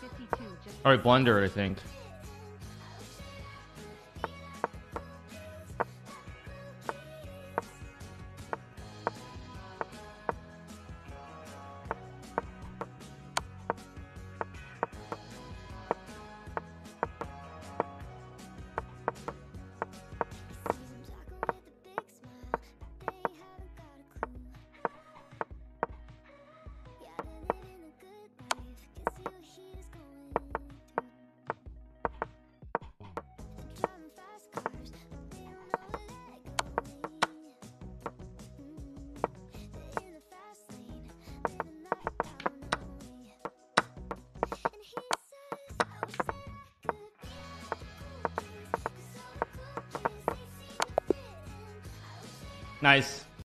252 just All right, blunder, I think. Nice.